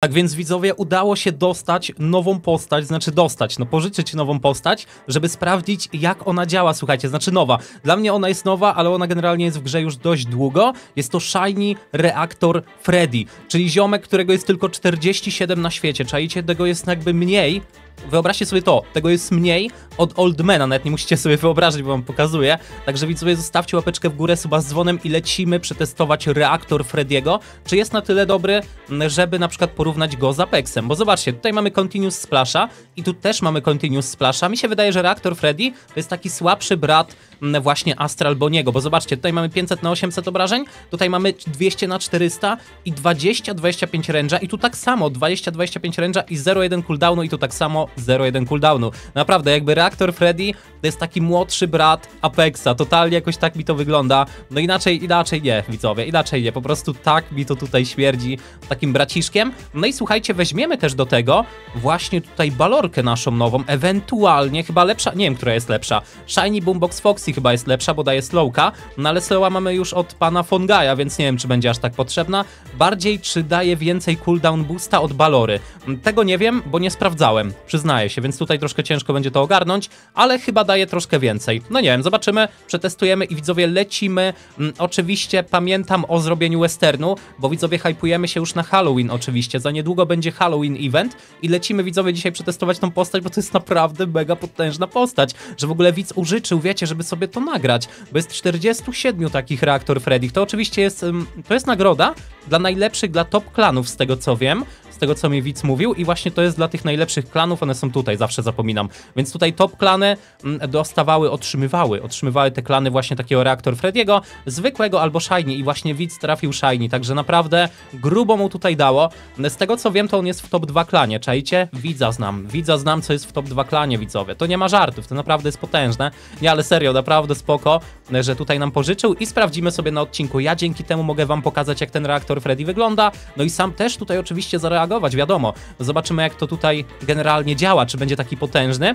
Tak więc widzowie, udało się dostać nową postać, znaczy dostać, no pożyczyć nową postać, żeby sprawdzić jak ona działa, słuchajcie, znaczy nowa. Dla mnie ona jest nowa, ale ona generalnie jest w grze już dość długo. Jest to Shiny Reactor Freddy, czyli ziomek, którego jest tylko 47 na świecie, czajcie, tego jest jakby mniej, Wyobraźcie sobie to, tego jest mniej od Oldmana, nawet nie musicie sobie wyobrazić, bo wam pokazuję. Także widzowie, zostawcie łapeczkę w górę, suba z dzwonem i lecimy przetestować reaktor Frediego. Czy jest na tyle dobry, żeby na przykład porównać go z Apexem? Bo zobaczcie, tutaj mamy Continuous Splasha i tu też mamy Continuous Splasha. Mi się wydaje, że reaktor Freddy to jest taki słabszy brat właśnie Astral Boniego, bo zobaczcie, tutaj mamy 500 na 800 obrażeń, tutaj mamy 200 na 400 i 20-25 range'a i tu tak samo 20-25 range'a i 0,1 cooldownu i tu tak samo 0,1 cooldownu. Naprawdę, jakby Reaktor Freddy to jest taki młodszy brat Apexa, totalnie jakoś tak mi to wygląda. No inaczej, inaczej nie, widzowie, inaczej nie, po prostu tak mi to tutaj śmierdzi takim braciszkiem. No i słuchajcie, weźmiemy też do tego właśnie tutaj balorkę naszą nową, ewentualnie chyba lepsza, nie wiem, która jest lepsza. Shiny Boombox Foxy chyba jest lepsza, bo daje slowka, no ale slowa mamy już od pana Fongaja, więc nie wiem, czy będzie aż tak potrzebna. Bardziej, czy daje więcej cooldown boosta od balory. Tego nie wiem, bo nie sprawdzałem, przyznaję się, więc tutaj troszkę ciężko będzie to ogarnąć, ale chyba daje troszkę więcej. No nie wiem, zobaczymy, przetestujemy i widzowie lecimy. Mm, oczywiście pamiętam o zrobieniu westernu, bo widzowie hypujemy się już na Halloween oczywiście. Za niedługo będzie Halloween event i lecimy widzowie dzisiaj przetestować tą postać, bo to jest naprawdę mega potężna postać, że w ogóle widz użyczył, wiecie, żeby sobie to nagrać, bo jest 47 takich reaktor Freddy. To oczywiście jest, to jest nagroda dla najlepszych, dla top klanów z tego co wiem z tego co mi widz mówił i właśnie to jest dla tych najlepszych klanów, one są tutaj, zawsze zapominam. Więc tutaj top klany mm, dostawały, otrzymywały, otrzymywały te klany właśnie takiego reaktor Frediego, zwykłego albo Shiny i właśnie widz trafił Shiny, także naprawdę grubo mu tutaj dało. Z tego co wiem, to on jest w top 2 klanie, czajcie? Widza znam, widza znam, co jest w top 2 klanie, widzowie. To nie ma żartów, to naprawdę jest potężne. Nie, ale serio, naprawdę spoko, że tutaj nam pożyczył i sprawdzimy sobie na odcinku. Ja dzięki temu mogę wam pokazać, jak ten reaktor Freddy wygląda, no i sam też tutaj oczywiście zareagował reagować, wiadomo. Zobaczymy jak to tutaj generalnie działa, czy będzie taki potężny.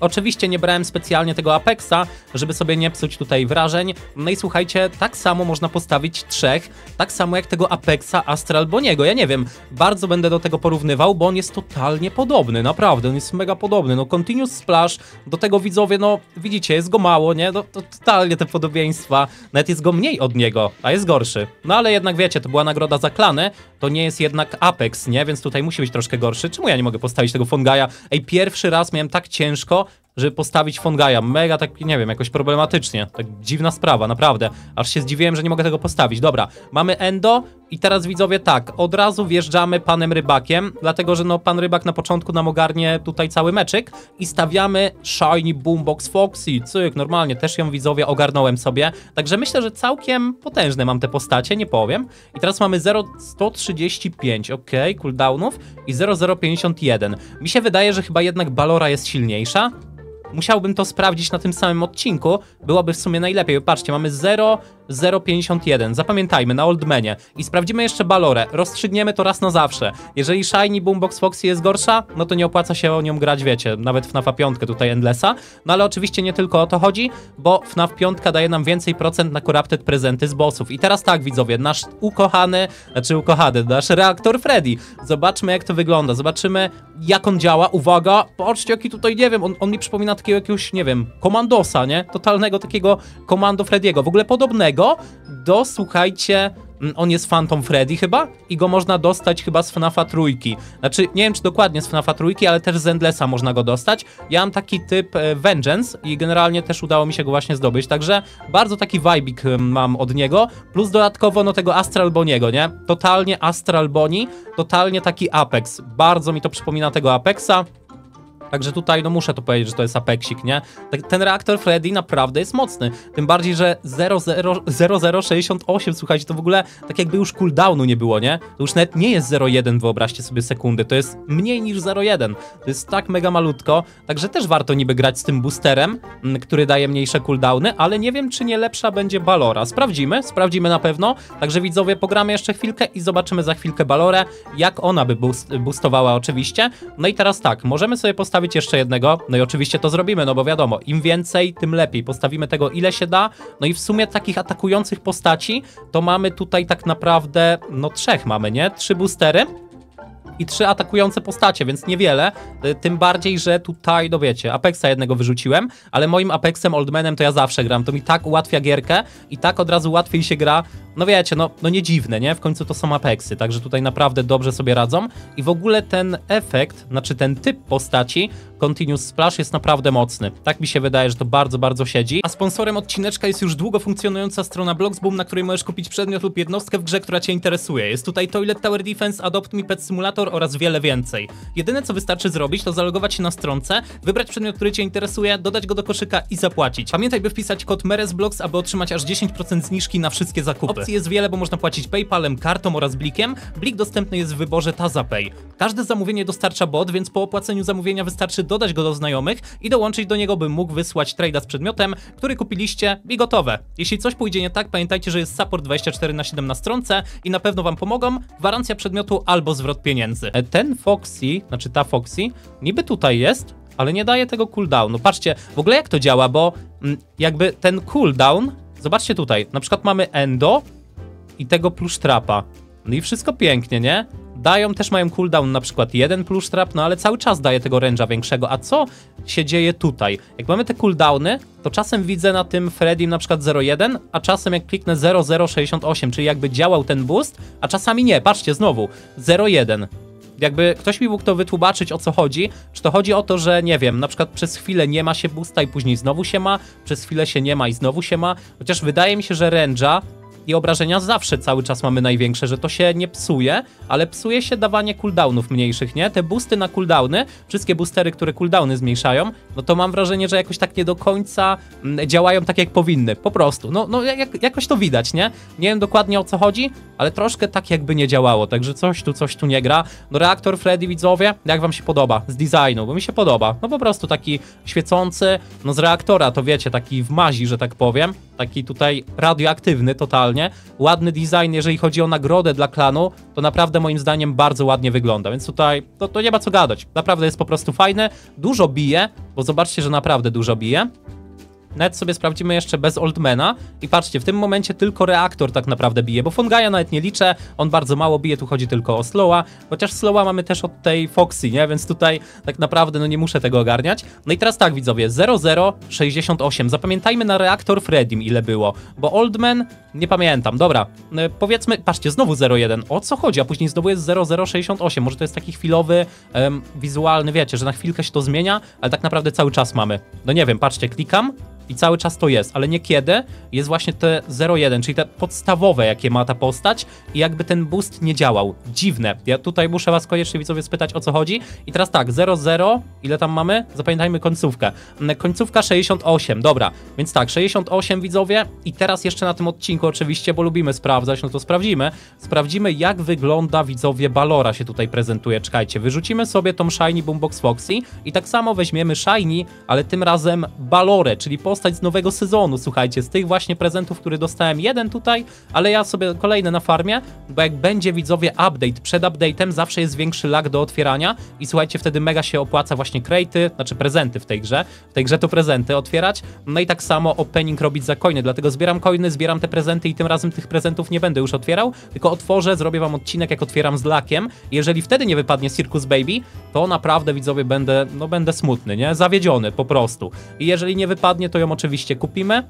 Oczywiście nie brałem specjalnie tego Apexa, żeby sobie nie psuć tutaj wrażeń. No i słuchajcie, tak samo można postawić trzech, tak samo jak tego Apexa Astral Boniego. Ja nie wiem, bardzo będę do tego porównywał, bo on jest totalnie podobny, naprawdę, on jest mega podobny. No Continuous Splash, do tego widzowie, no widzicie, jest go mało, nie? No to totalnie te podobieństwa, nawet jest go mniej od niego, a jest gorszy. No ale jednak wiecie, to była nagroda za klany, to nie jest jednak Apex, nie? Więc tutaj musi być troszkę gorszy. Czemu ja nie mogę postawić tego Fongaja? Ej, pierwszy raz miałem tak ciężko, żeby postawić Fongaja. Mega tak, nie wiem, jakoś problematycznie. Tak dziwna sprawa, naprawdę. Aż się zdziwiłem, że nie mogę tego postawić. Dobra, mamy Endo i teraz widzowie tak, od razu wjeżdżamy panem Rybakiem, dlatego że no pan Rybak na początku nam ogarnie tutaj cały meczyk i stawiamy Shiny Boombox Foxy. Cyk, normalnie, też ją widzowie ogarnąłem sobie. Także myślę, że całkiem potężne mam te postacie, nie powiem. I teraz mamy 0,135, ok, cooldownów i 0,051. Mi się wydaje, że chyba jednak Balora jest silniejsza, musiałbym to sprawdzić na tym samym odcinku, byłoby w sumie najlepiej. Patrzcie, mamy 0,051, zapamiętajmy, na Oldmanie. I sprawdzimy jeszcze Balorę, rozstrzygniemy to raz na zawsze. Jeżeli Shiny Boombox Foxy jest gorsza, no to nie opłaca się o nią grać, wiecie, nawet FNAF 5 tutaj Endlessa. No ale oczywiście nie tylko o to chodzi, bo FNAF 5 daje nam więcej procent na corrupted prezenty z bossów. I teraz tak, widzowie, nasz ukochany, znaczy ukochany, nasz reaktor Freddy. Zobaczmy jak to wygląda, zobaczymy jak on działa. Uwaga, patrzcie jaki tutaj, nie wiem, on, on mi przypomina takiego jakiegoś, nie wiem, komandosa, nie? Totalnego takiego komando Frediego. W ogóle podobnego do, słuchajcie, mm, on jest Phantom Freddy chyba i go można dostać chyba z FNAFa trójki. Znaczy, nie wiem czy dokładnie z FNAFa trójki, ale też z Endlessa można go dostać. Ja mam taki typ e, Vengeance i generalnie też udało mi się go właśnie zdobyć, także bardzo taki vibik mam od niego, plus dodatkowo no tego Astral Boniego, nie? Totalnie Astral Boni, totalnie taki Apex. Bardzo mi to przypomina tego Apexa. Także tutaj, no muszę to powiedzieć, że to jest Apexik, nie? Ten reaktor Freddy naprawdę jest mocny. Tym bardziej, że 0068, słuchajcie, to w ogóle tak jakby już cooldownu nie było, nie? To już nawet nie jest 0,1, wyobraźcie sobie sekundy, to jest mniej niż 0,1. To jest tak mega malutko, także też warto niby grać z tym boosterem, mm, który daje mniejsze cooldowny, ale nie wiem, czy nie lepsza będzie Balora. Sprawdzimy, sprawdzimy na pewno. Także widzowie, pogramy jeszcze chwilkę i zobaczymy za chwilkę Balorę, jak ona by boost boostowała oczywiście. No i teraz tak, możemy sobie postawić postawić jeszcze jednego. No i oczywiście to zrobimy, no bo wiadomo, im więcej, tym lepiej. Postawimy tego ile się da. No i w sumie takich atakujących postaci to mamy tutaj tak naprawdę, no trzech mamy, nie? Trzy boostery. i trzy atakujące postacie, więc niewiele. Y, Tym bardziej, że tutaj, no wiecie, Apexa jednego wyrzuciłem, ale moim Apexem Oldmanem to ja zawsze gram. To mi tak ułatwia gierkę i tak od razu łatwiej się gra. No wiecie, no, no nie dziwne, nie? W końcu to są Apexy, także tutaj naprawdę dobrze sobie radzą. I w ogóle ten efekt, znaczy ten typ postaci, Continuous Splash jest naprawdę mocny. Tak mi się wydaje, że to bardzo, bardzo siedzi. A sponsorem odcineczka jest już długo funkcjonująca strona Bloxboom, na której możesz kupić przedmiot lub jednostkę w grze, która Cię interesuje. Jest tutaj Toilet Tower Defense, Adopt Me Pet Simulator oraz wiele więcej. Jedyne co wystarczy zrobić, to zalogować się na stronce, wybrać przedmiot, który Cię interesuje, dodać go do koszyka i zapłacić. Pamiętaj, by wpisać kod MERESBLOX, aby otrzymać aż 10% zniżki na wszystkie zakupy. Opcji jest wiele, bo można płacić PayPalem, kartą oraz blikiem. Blik dostępny jest w wyborze TazaPay. Każde zamówienie dostarcza bot, więc po opłaceniu zamówienia wystarczy dodać go do znajomych i dołączyć do niego, by mógł wysłać trade'a z przedmiotem, który kupiliście i gotowe. Jeśli coś pójdzie nie tak, pamiętajcie, że jest support 24 na 7 na stronce i na pewno wam pomogą. Gwarancja przedmiotu albo zwrot pieniędzy. E, Ten Foxy, znaczy ta Foxy, niby tutaj jest, ale nie daje tego cooldownu. Patrzcie, w ogóle jak to działa, bo mm, jakby ten cooldown, zobaczcie tutaj, na przykład mamy Endo i tego plush trapa. No i wszystko pięknie, nie? Dają, też mają cooldown na przykład jeden plush trap, no ale cały czas daje tego range'a większego. A co się dzieje tutaj? Jak mamy te cooldowny, to czasem widzę na tym Freddym na przykład 0,1, a czasem jak kliknę 0,068, czyli jakby działał ten boost, a czasami nie. Patrzcie, znowu 0,1 jakby ktoś mi mógł to wytłumaczyć o co chodzi, czy to chodzi o to, że nie wiem, na przykład przez chwilę nie ma się boosta i później znowu się ma, przez chwilę się nie ma i znowu się ma, chociaż wydaje mi się, że range'a i obrażenia zawsze cały czas mamy największe, że to się nie psuje, ale psuje się dawanie cooldownów mniejszych, nie? Te boosty na cooldowny, wszystkie boostery, które cooldowny zmniejszają, no to mam wrażenie, że jakoś tak nie do końca mm, działają tak jak powinny, po prostu. No, no jak, jakoś to widać, nie? Nie wiem dokładnie o co chodzi, ale troszkę tak jakby nie działało, także coś tu, coś tu nie gra. No reaktor Freddy, widzowie, jak wam się podoba? Z designu, bo mi się podoba. No po prostu taki świecący, no z reaktora, to wiecie, taki w mazi, że tak powiem. Taki tutaj radioaktywny totalnie. Ładny design, jeżeli chodzi o nagrodę dla klanu, to naprawdę moim zdaniem bardzo ładnie wygląda, więc tutaj to, to nie ma co gadać. Naprawdę jest po prostu fajny, dużo bije, bo zobaczcie, że naprawdę dużo bije. Nawet sobie sprawdzimy jeszcze bez Oldmana. I patrzcie, w tym momencie tylko reaktor tak naprawdę bije, bo Fongaja nawet nie liczę, on bardzo mało bije, tu chodzi tylko o Slowa, chociaż Slowa mamy też od tej Foxy, nie? Więc tutaj tak naprawdę no nie muszę tego ogarniać. No i teraz tak widzowie, 0068, zapamiętajmy na reaktor Freddym ile było, bo Oldman nie pamiętam, dobra, e, powiedzmy, patrzcie, znowu 01, o co chodzi, a później znowu jest 0068, może to jest taki chwilowy, em, wizualny, wiecie, że na chwilkę się to zmienia, ale tak naprawdę cały czas mamy. No nie wiem, patrzcie, klikam, i cały czas to jest, ale niekiedy jest właśnie te 0,1, czyli te podstawowe, jakie ma ta postać i jakby ten boost nie działał. Dziwne. Ja tutaj muszę was koniecznie widzowie spytać o co chodzi. I teraz tak, 0,0, ile tam mamy? Zapamiętajmy końcówkę. Mm, Końcówka 68, dobra. Więc tak, 68 widzowie i teraz jeszcze na tym odcinku oczywiście, bo lubimy sprawdzać, no to sprawdzimy. Sprawdzimy jak wygląda widzowie Balora się tutaj prezentuje. Czekajcie, wyrzucimy sobie tą Shiny Boombox Foxy i tak samo weźmiemy Shiny, ale tym razem Balorę, czyli postać z nowego sezonu, słuchajcie, z tych właśnie prezentów, które dostałem, jeden tutaj, ale ja sobie kolejne na farmie, bo jak będzie widzowie update, przed update'em zawsze jest większy lag do otwierania i słuchajcie, wtedy mega się opłaca właśnie crate'y, znaczy prezenty w tej grze, w tej grze to prezenty otwierać, no i tak samo opening robić za coiny, dlatego zbieram coiny, zbieram te prezenty i tym razem tych prezentów nie będę już otwierał, tylko otworzę, zrobię wam odcinek jak otwieram z lakiem, jeżeli wtedy nie wypadnie Circus Baby, to naprawdę widzowie będę, no będę smutny, nie? Zawiedziony po prostu. I jeżeli nie wypadnie, to ją oczywiście kupimy.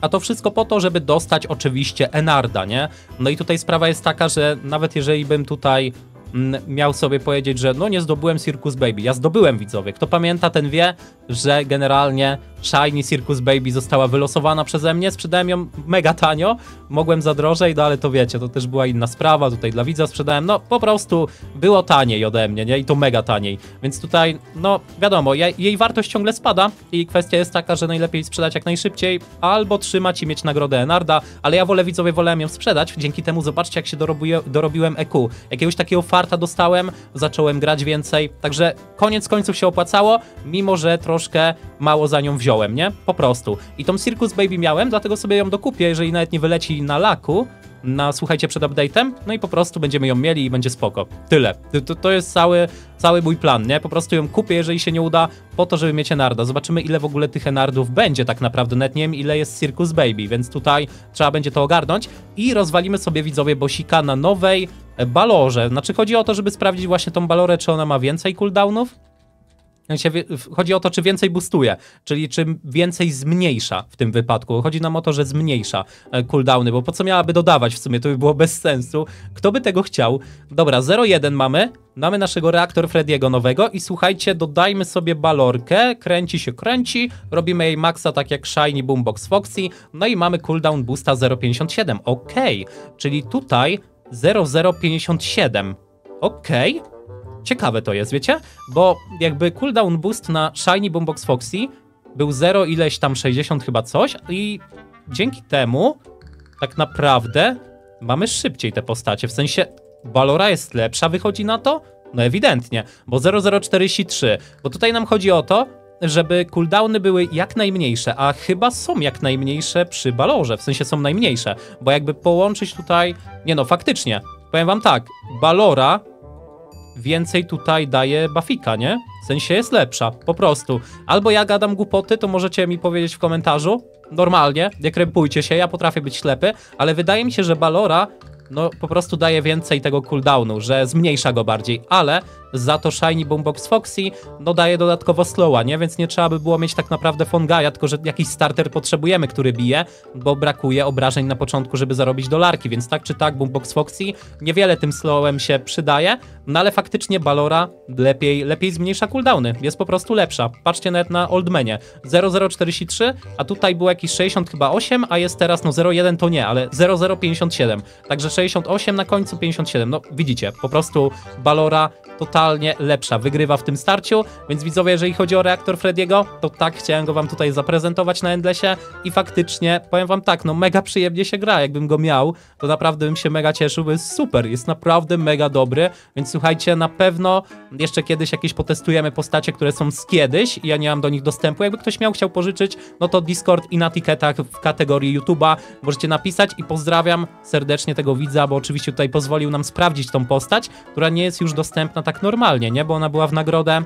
A to wszystko po to, żeby dostać oczywiście Enarda, nie? No i tutaj sprawa jest taka, że nawet jeżeli bym tutaj mm, miał sobie powiedzieć, że no nie zdobyłem Circus Baby. Ja zdobyłem widzowie. Kto pamięta, ten wie, że generalnie Shiny Circus Baby została wylosowana przeze mnie. Sprzedałem ją mega tanio. Mogłem za drożej, no ale to wiecie, to też była inna sprawa. Tutaj dla widza sprzedałem. No po prostu było taniej ode mnie, nie? I to mega taniej. Więc tutaj, no wiadomo, jej, jej wartość ciągle spada i kwestia jest taka, że najlepiej sprzedać jak najszybciej albo trzymać i mieć nagrodę Enarda, ale ja wolę widzowie, wolałem ją sprzedać. Dzięki temu zobaczcie, jak się dorobuję, dorobiłem EQ. Jakiegoś takiego farta dostałem, zacząłem grać więcej. Także koniec końców się opłacało, mimo że troszkę mało za nią wziąłem, nie? Po prostu. I tą Circus Baby miałem, dlatego sobie ją dokupię, jeżeli nawet nie wyleci na laku. na, słuchajcie, przed update'em, no i po prostu będziemy ją mieli i będzie spoko. Tyle. To, to jest cały, cały mój plan, nie? Po prostu ją kupię, jeżeli się nie uda, po to, żeby mieć Enarda. Zobaczymy, ile w ogóle tych Enardów będzie tak naprawdę, net nie wiem, ile jest Circus Baby, więc tutaj trzeba będzie to ogarnąć i rozwalimy sobie widzowie bosika na nowej e, balorze. Znaczy chodzi o to, żeby sprawdzić właśnie tą balorę, czy ona ma więcej cooldownów, Chodzi o to, czy więcej boostuje, czyli czym więcej zmniejsza w tym wypadku. Chodzi nam o to, że zmniejsza e, cooldowny, bo po co miałaby dodawać w sumie, to by było bez sensu. Kto by tego chciał? Dobra, 0-1 mamy, mamy naszego reaktor Frediego nowego i słuchajcie, dodajmy sobie balorkę, kręci się, kręci, robimy jej maxa tak jak Shiny Boombox Foxy, no i mamy cooldown boosta 0,57, okej, czyli tutaj 0,057, okej, Ciekawe to jest, wiecie? Bo jakby cooldown boost na Shiny Boombox Foxy był 0 ileś tam 60 chyba coś i dzięki temu tak naprawdę mamy szybciej te postacie. W sensie Balora jest lepsza, wychodzi na to? No ewidentnie, bo 0043, bo tutaj nam chodzi o to, żeby cooldowny były jak najmniejsze, a chyba są jak najmniejsze przy Balorze, w sensie są najmniejsze, bo jakby połączyć tutaj, nie no, faktycznie, powiem wam tak, Balora więcej tutaj daje Bafika, nie? W sensie jest lepsza, po prostu. Albo ja gadam głupoty, to możecie mi powiedzieć w komentarzu. Normalnie, nie krępujcie się, ja potrafię być ślepy, ale wydaje mi się, że Balora no po prostu daje więcej tego cooldownu, że zmniejsza go bardziej, ale za to Shiny Boombox Foxy no daje dodatkowo slowa, nie? Więc nie trzeba by było mieć tak naprawdę Fongaja, tylko że jakiś starter potrzebujemy, który bije, bo brakuje obrażeń na początku, żeby zarobić dolarki, więc tak czy tak Boombox Foxy niewiele tym slowem się przydaje, no ale faktycznie Balora lepiej, lepiej zmniejsza cooldowny, jest po prostu lepsza. Patrzcie nawet na Oldmanie, 0043, a tutaj było jakieś 60 chyba 8, a jest teraz no 01 to nie, ale 0057, także 68 na końcu 57, no widzicie, po prostu Balora totalnie lepsza, wygrywa w tym starciu, więc widzowie, jeżeli chodzi o reaktor Frediego, to tak chciałem go wam tutaj zaprezentować na Endlessie i faktycznie, powiem wam tak, no mega przyjemnie się gra, jakbym go miał, to naprawdę bym się mega cieszył, bo jest super, jest naprawdę mega dobry, więc słuchajcie, na pewno jeszcze kiedyś jakieś potestujemy postacie, które są z kiedyś i ja nie mam do nich dostępu, jakby ktoś miał chciał pożyczyć, no to Discord i na tiketach w kategorii YouTube'a możecie napisać i pozdrawiam serdecznie tego widza, bo oczywiście tutaj pozwolił nam sprawdzić tą postać, która nie jest już dostępna tak normalnie, nie? Bo ona była w nagrodę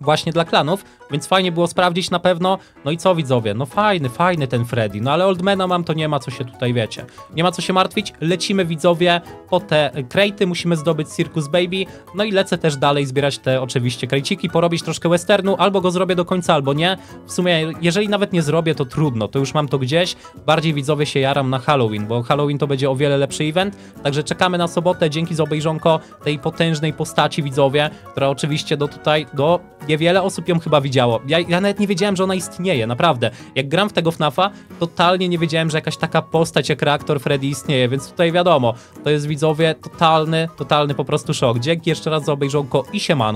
właśnie dla klanów, więc fajnie było sprawdzić na pewno. No i co widzowie? No fajny, fajny ten Freddy, no ale Oldmana mam, to nie ma co się tutaj, wiecie. Nie ma co się martwić, lecimy widzowie po te krejty, musimy zdobyć Circus Baby, no i lecę też dalej zbierać te oczywiście krejciki, porobić troszkę westernu, albo go zrobię do końca, albo nie. W sumie, jeżeli nawet nie zrobię, to trudno, to już mam to gdzieś. Bardziej widzowie się jaram na Halloween, bo Halloween to będzie o wiele lepszy event, także czekamy na sobotę, dzięki za obejrzonko tej potężnej postaci widzowie, która oczywiście do tutaj, do niewiele osób ją chyba widziało. Ja, ja nawet nie wiedziałem, że ona istnieje, naprawdę. Jak gram w tego FNAFa, totalnie nie wiedziałem, że jakaś taka postać jak reaktor Freddy istnieje, więc tutaj wiadomo, to jest widzowie totalny, totalny po prostu szok. Dzięki jeszcze raz za obejrzonko i siemano.